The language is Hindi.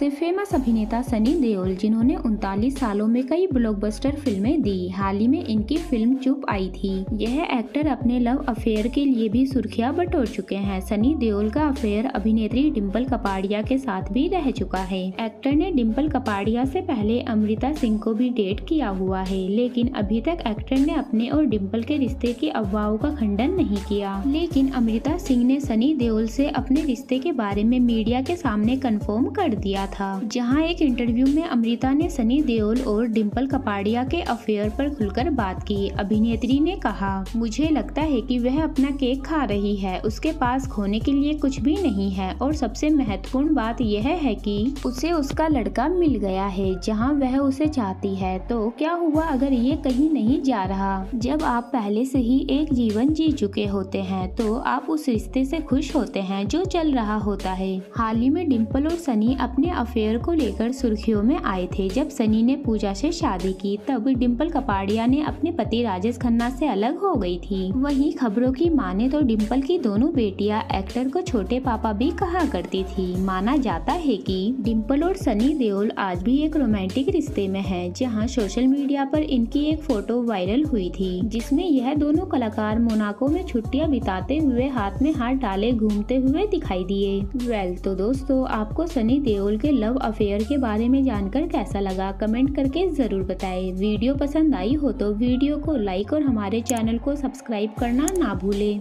से फ़ेमस अभिनेता सनी देओल, जिन्होंने उनतालीस सालों में कई ब्लॉकबस्टर फ़िल्में दी। हाल ही में इनकी फ़िल्म चुप आई थी। यह एक्टर अपने लव अफेयर के लिए भी सुर्खियाँ बटोर चुके हैं। सनी देओल का अफेयर अभिनेत्री डिम्पल कपाड़िया के साथ भी रह चुका है। एक्टर ने डिम्पल कपाड़िया से पहले अमृता सिंह को भी डेट किया हुआ है, लेकिन अभी तक एक्टर ने अपने और डिम्पल के रिश्ते की अफवाहों का खंडन नहीं किया। लेकिन अमृता सिंह ने सनी देओल से अपने रिश्ते के बारे में मीडिया के सामने कन्फर्म कर दिया था। जहाँ एक इंटरव्यू में अमृता ने सनी देओल और डिम्पल कपाड़िया के अफेयर पर खुलकर बात की। अभिनेत्री ने कहा, मुझे लगता है कि वह अपना केक खा रही है। उसके पास खोने के लिए कुछ भी नहीं है और सबसे महत्वपूर्ण बात यह है कि उसे उसका लड़का मिल गया है। जहाँ वह उसे चाहती है तो क्या हुआ अगर ये कहीं नहीं जा रहा? जब आप पहले से ही एक जीवन जी चुके होते हैं तो आप उस रिश्ते से खुश होते हैं जो चल रहा होता है। हाल ही में डिम्पल और सनी अपने अफेयर को लेकर सुर्खियों में आए थे। जब सनी ने पूजा से शादी की, तब डिम्पल कपाड़िया ने अपने पति राजेश खन्ना से अलग हो गई थी। वहीं खबरों की माने तो डिम्पल की दोनों बेटियाँ एक्टर को छोटे पापा भी कहा करती थी। माना जाता है कि डिम्पल और सनी देओल आज भी एक रोमांटिक रिश्ते में है, जहाँ सोशल मीडिया पर इनकी एक फ़ोटो वायरल हुई थी, जिसमें यह दोनों कलाकार मोनाको में छुट्टियाँ बिताते हुए हाथ में हाथ डाले घूमते हुए दिखाई दिए। वेल तो दोस्तों, आपको सनी देओल के लव अफेयर के बारे में जानकर कैसा लगा कमेंट करके ज़रूर बताएँ। वीडियो पसंद आई हो तो वीडियो को लाइक और हमारे चैनल को सब्सक्राइब करना ना भूलें।